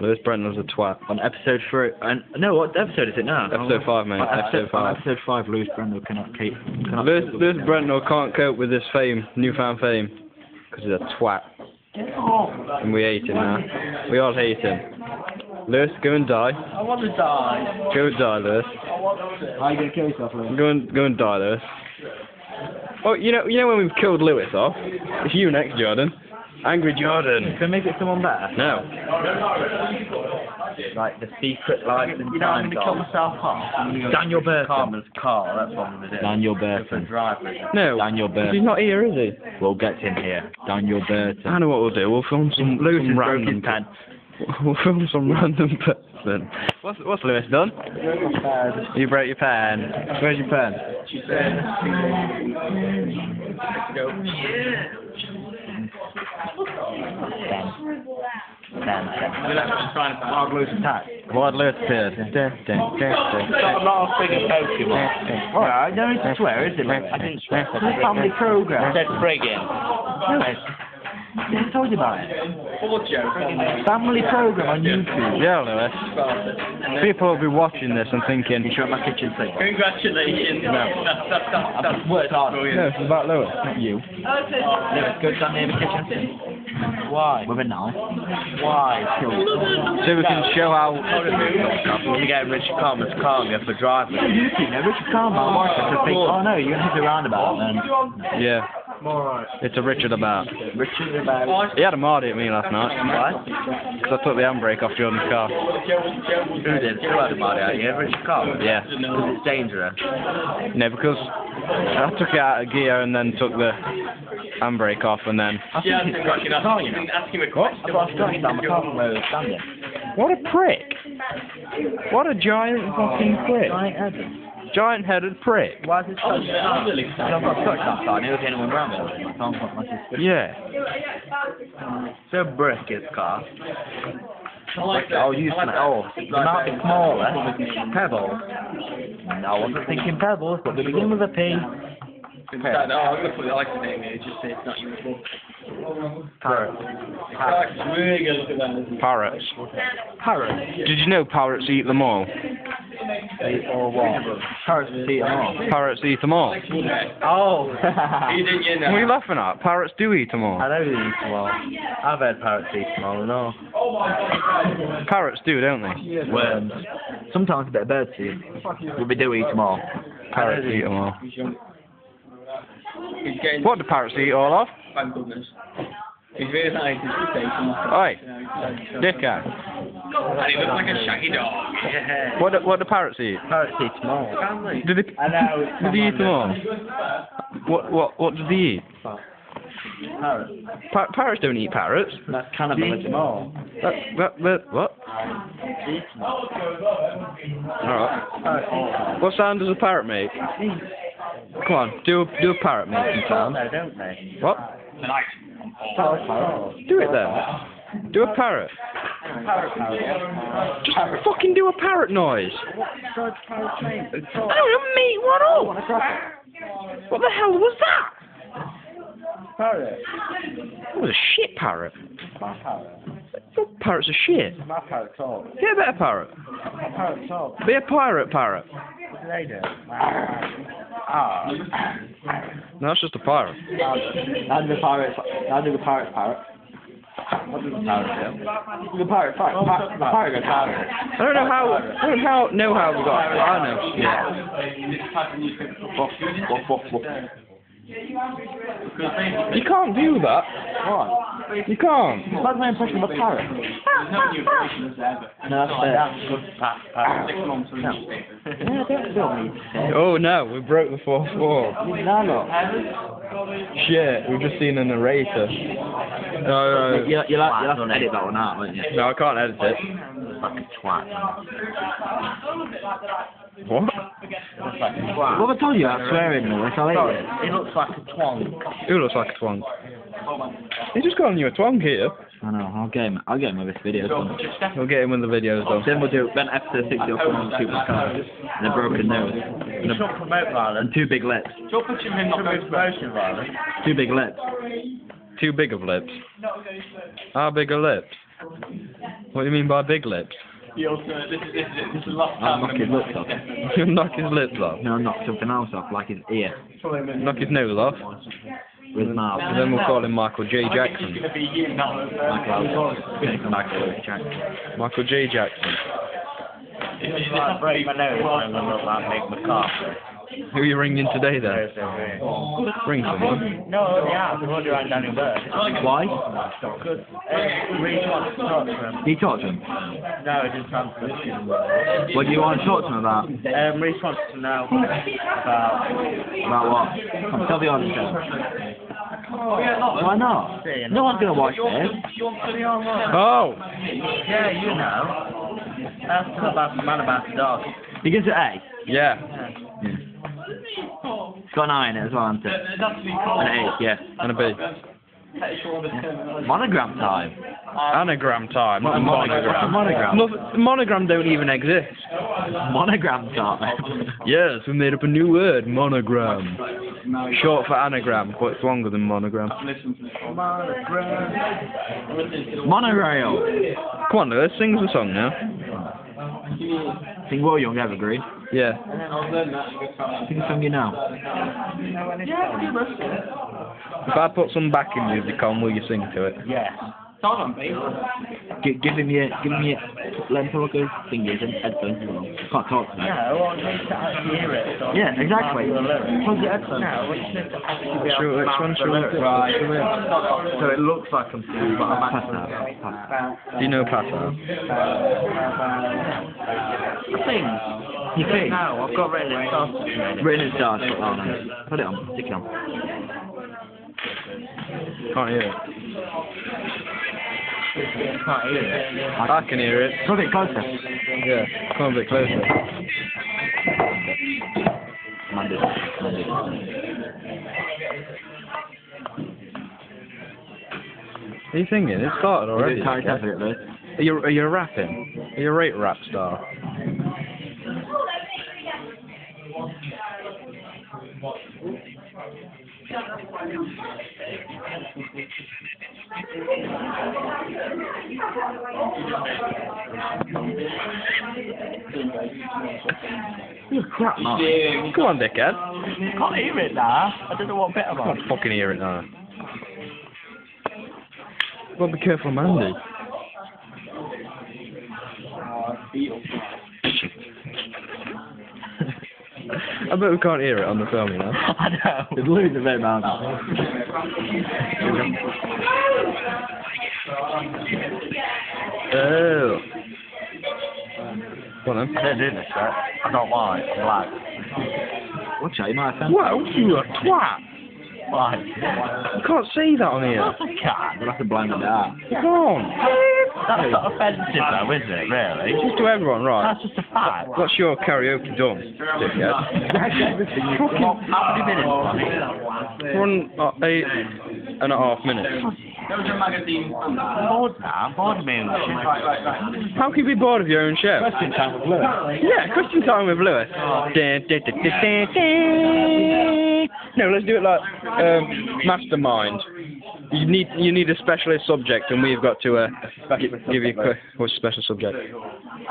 Louis Brentnall's a twat. On episode three, and no, what episode is it now? Episode five, mate. On Episode five. On episode five, Louis Brentnall cannot keep. Cannot Louis, Louis Brentnall can't cope with his fame, newfound fame, because he's a twat. And we hate him now. We all hate him. Louis, go and die. I want to die. Go and die, Louis. I want to. How are you gonna kill yourself, Louis? Go and go and die, Louis. Oh, you know, you know when we've killed Louis off? It's you next, Jordan. Angry Jordan. Can we make it someone better? No. Like the secret life and You know, I'm going to kill myself off. Daniel Burton. Carmen's car, that's what I'm going to do. Daniel Different Burton. No. Daniel He's not here, is he? We'll get him here. Daniel Burton. I know what we'll do. We'll film some, Louis some has random his pen. We'll film some random person. What's what's Louis done? You broke your pen. Where's your pen? Hard Louis attack. What Louis did? Dun, dun, dun, dun, Got a lot of figure Pokemon. Alright, no need to swear, is it? I didn't swear. It's a family I program. said friggin'. No, it's- I told you about it. Family program on YouTube. Yeah, Louis. People will be watching this and thinking, You show my kitchen sink. Congratulations. No. That's, that's, that's, I've that's worked hard. no, it's about Louis, not you. Louis, go down near the kitchen sink. Why? With a knife. Why? So we can show how. When you get Richard Carmen's car and oh, go for driving. You think, no, Richard Carmen, I watched it, I think, oh no, you're going to hit the roundabout then. Yeah. It's a Richard about. Richard about. He had a Mardy at me last night. What? Because I took the handbrake off Jordan's car. Who did? Who had about it? Yeah, Richard Carmen. Yeah. Because it's dangerous. No, because I took it out of gear and then took the handbrake off and then. I think it's Richard Carmen. Ask him a What? I've got a strong down my car from where I was standing. What a prick! What a giant fucking prick! Giant headed. Prick. Why is it so I've got stuck outside, never seen anyone around me. I can't put my sister. Yeah. So brick his car. Oh, you smell. Oh, the amount is smaller. Pebbles. No, I wasn't thinking pebbles, but they begin with a P. Oh, I'm going to put it like the name here, just say it's not useful. Parrot. Really good look. Parrots. Parrot. Did you know parrots eat them all? Or what? Parrots eat them all. Parrots eat them all. Oh. He didn't, you What are you laughing at? Parrots do eat them all. I know they eat them all. I've had parrots eat them all and all. Parrots do, don't they? Worms. Sometimes a bit of bird seed. But we do eat them all. Parrots eat them all. What do parrots eat all of? thank goodness. He's really nice, he's Oi, dickhead. And he looks like a shaggy dog. Yeah. What do, what do parrots eat? Parrots eat them all. Do they, I know. do they eat them all? What what what do they eat? Parrots. Pa- parrots don't eat parrots. That's cannibalism all. That, that, that, what? Alright. What sound does a parrot make? Come on, do a, do a parrot making sound. No, don't they? What? Tonight. Do it then. Do a parrot. Just fucking do a parrot noise. I don't know, mate, what up? What the hell was that? Parrot. It was a shit parrot. My parrot. Your parrot's a shit. My parrot talk. Get a better parrot. My parrot talk. Be a pirate parrot. What do they do? Ah. No, that's just a pirate. How do the pirates? How do the pirates parrot? The pirate parrot. Pa- the pirate. I don't know how. I don't how, know how we got. I know. Yeah. You can't do that. What? You can't. That's my impression of a. No, that's that's good. Pa- parrot. No. Don't feel me. Oh no, we broke the fourth wall. No, no. Shit, we've just seen a narrator. No, no, You'll, you'll, have, you'll have to edit that one out, won't you? no, I can't edit it. Like a twat. What? What have I told you about swearing, Louis? I hate it. He looks like a twonk. Who looks like a twonk? He's just calling you a twonk here. I know, I'll get him, I'll get him with this video done. We'll get him when the video's done. Then we'll do, then episode 60 will come on Super's car. And a broken nose. And, a, Don't promote violence. and two big lips. Don't put him in not promotion violence. Two big lips. Too big of lips. How big are lips? What do you mean by big lips? The ultimate, this is, this is, this is the last I'll time. knock his lips off. You'll knock his lips off. No, knock something else off, like his ear. Knock his nose off. With his mouth. And then we'll call him Michael J. It's Jackson. going to be you, not Like I'll take him back to Jackson. Michael J. Jackson. It's not break my nose. I'm gonna like Mick McCarthy. Who are you ringing today then? Ring someone. No, yeah, I've already rang Daniel Bird. Why? Because Reece wants to talk to him. Did you talk to him? No, I didn't transfer. What do you want to talk to him about? Um, Reece wants to know about... About what? Come tell the audience. Why not? No one's going to watch this. Oh! Yeah, you know. That's about the man about the dog. He gives it A? Yeah. It's got an I in it as well, hasn't it? An A, yeah. And a B. Monogram time. Anagram time, not a monogram. monogram? No, monogram don't even exist. Monogram time. Yes, we made up a new word, monogram. Short for anagram, but it's longer than monogram. Monorail. Come on, Louis, sing us a song now. Sing Will Young Evergreen. Yeah. Sing a song you know. If I put some backing music on, will you sing to it? Yeah. Give, give him your, give him your, let him look at his fingers and headphones as well. Can't talk to me. No, I want you to actually hear it. So Yeah, exactly. Plug your headphones. No, I want you to actually be able Sure, to which map one the lyrics. Right. So it looks like I'm singing, but I'm actually Do you know Pato? Sing. You sing. No, I've got written it. so- Written in stars. Put it on. Put it on. Stick it on. Can't hear it. Can't hear it. I can hear it. Put it closer. Yeah, come a bit closer. Mandy. Mandy. Are you singing? It started already. Sorry, okay. it, are, you, are you rapping? Are you a rate rap star? You crap, man. Come on, dickhead. Can't hear it now. I don't know what bit I'm I can't fucking hear it now. Well, be careful, Mandy. I bet we can't hear it on the film, you know. I know. It's losing a bit, man. Oh. Well, then. I don't do this, right? I don't like. I'm black. Watch out, you might offend. Wow, you a twat! Why? You can't see that on here. I can't. We'll have to blind it out. You can't. That's not offensive though, is it, really? Just to everyone, right? That's just a fact. What's your karaoke done, dickhead. Fucking how many minutes? One uh, eight and a half minutes. There was a magazine. I'm bored now. I'm bored of me and shit. Right, right, right. How can you be bored of your own show? Question time with Louis. Yeah, question time with Louis. Dun, dun, dun. No, let's do it like um, mastermind. You need you need a specialist subject, and we've got to uh, gi- give you a quick what's a special subject.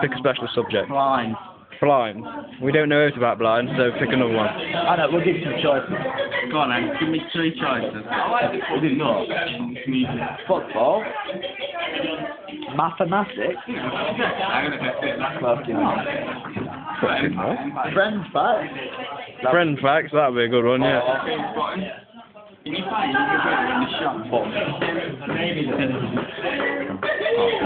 Pick a special subject. Blind. Blind. We don't know anything about blind, so pick another one. I know, we'll give you some choices. Go on then. Give me three choices. We'll do not. Football. Mathematics. I'm gonna fix it. Close enough. Friends facts. Friend facts, that'd be a good one, yeah. Can you find you can put in the shop?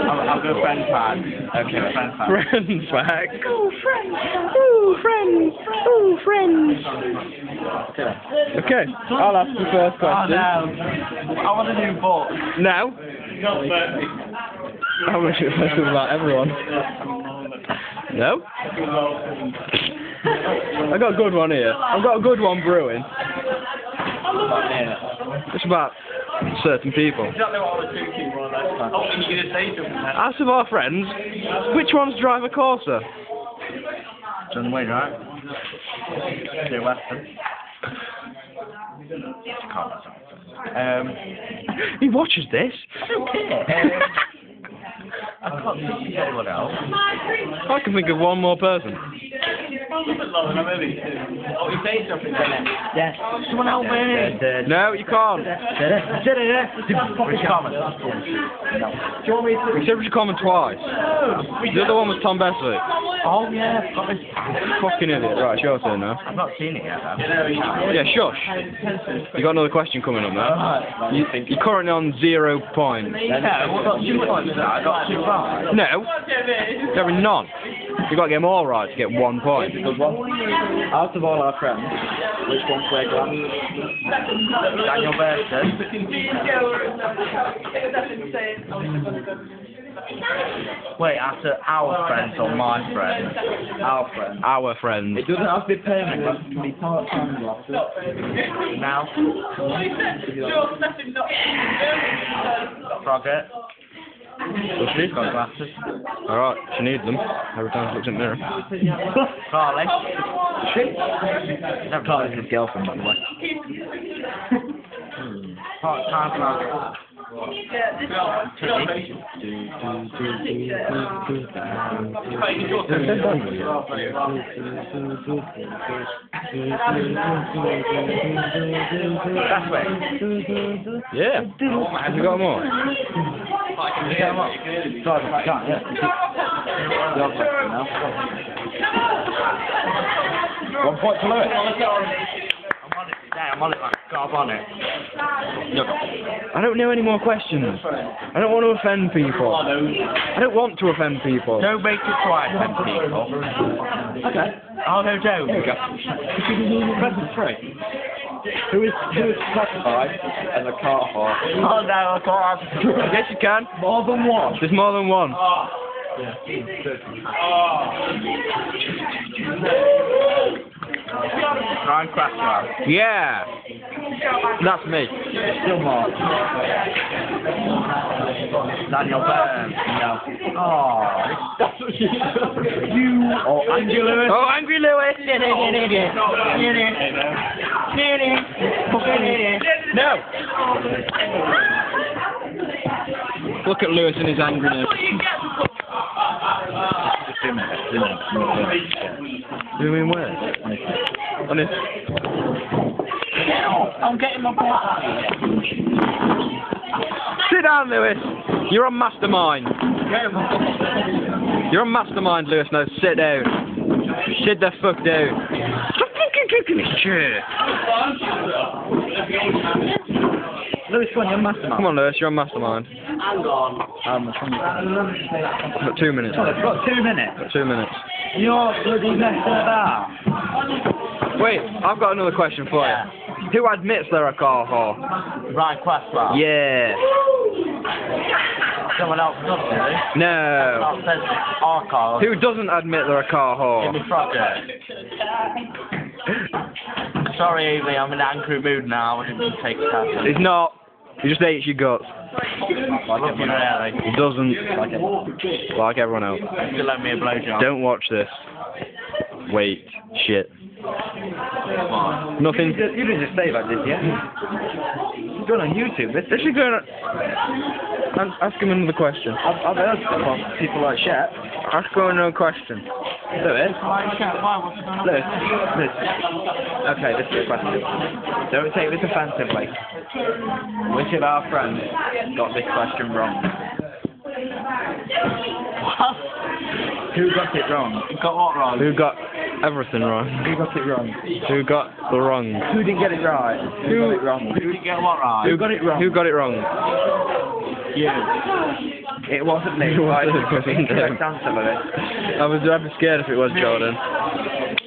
I'll, I'll go friend pad. Okay, friend pad. Friend facts. Oh, friends. Oh, friends. Oh, friends. Okay, I'll ask the first Oh question. no. I want a new book. Now, how much it was about everyone? No? I got a good one here. I've got a good one brewing. It's about certain people. Exactly what I was thinking. More or less. And you're gonna say something. then. Out of our friends, which ones drive a Corsa? John Wayne, right? Jay Weston. Um, He watches this. okay. Um, I can't think of anyone else. I can think of one more person. Oh, you say something, then. Yes. Someone help me. No, you can't. Rich Common. You said Richard Common twice. The other one was Tom Bessie. Oh yeah, I've got this. Fucking idiot. Right, it's your turn now. I've not seen it yet. Though. Yeah, shush. You got another question coming up now. You, you're currently on zero points. No, I got two points. for that. I got two right. No, there are none. You got to get them all right to get one point. Out of all our friends, which one's where glass? Daniel Burton. Wait, after our friends or my friends? Our friends. Our friends. It doesn't have to be permanent, it can be part-time glasses. Now, Frogger. She's got glasses. Alright, she needs them. Every time she looks in the mirror. Carly. Never Carly's his girlfriend, by the way. Hmm. Part-time way. Yeah. Have you got more? I yeah. One point to Louis. I'm on it today, I'm on it, man. Got on it. I don't know any more questions. I don't want to offend people. I don't want to offend people. Don't make it twice, then, people. Okay. Oh, no, don't. There we go. Question three. Who is, who is classified as a car horse? Oh, no, I can't answer. Yes, you can. More than one. There's more than one. Oh. Ryan Cracker. Yeah. That's me. Still more. Daniel Byrne. No. Oh. you. Oh, oh Andrew Louis. Oh, Angry Louis. No. Look at Louis and his angriness. Do you mean where? On his. I'm getting my point. Sit down, Louis. You're a mastermind. You're a mastermind, Louis. Now sit down. Sit the fuck down. Stop fucking kicking this chair. Louis, come on, you're mastermind. Come on, Louis. You're a mastermind. Um, Got two minutes. I've got two minutes. Got two minutes. You're bloody messing about. Wait, I've got another question for you. Who admits they're a car whore? Ryan Cresswell. Yeah. Someone else doesn't, really. No. Someone else says our car. Who doesn't admit they're a car whore? Jimmy? Frogger. Sorry, Evie, I'm in an angry mood now. I didn't take it out. He's not. He just hates your guts. Really. He doesn't like everyone else. Me a blowjob. Don't watch this. Wait. Shit. Nothing. You didn't just say that, did you? It's going on YouTube. This, This is going to... Ask him another question. I've, I've heard stuff on people like Shep. Ask him another question. Louis. Louis. Louis. Okay, this is a question. Don't take this offensively. Which of our friends got this question wrong? What? Who got it wrong? Got what wrong? Who got everything wrong? Who got it wrong? Who got the wrong? Who didn't get it right? Who got it wrong? Who didn't get what right? Who got it wrong? Who got it wrong? You. It wasn't me. It wasn't. It was the incorrect answer, I was I'd be scared if it was Jordan.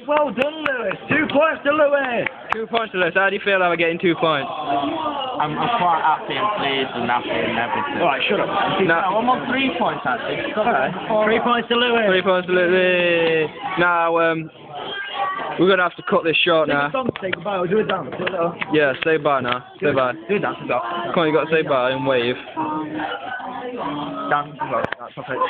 Well done, Louis. Two points to Louis. Two points to this. How do you feel about getting two points? I'm, I'm quite happy and pleased and happy and everything. Alright, shut up. No. I'm on three points actually. Three points to Louis. Three points to Lily. Now, um, we're gonna have to cut this short now. Say goodbye. We'll do a dance. Do a little. Yeah, say bye now. Say bye. Do a dance as well. Come on, you gotta say bye and wave. Dance as well. That's perfect.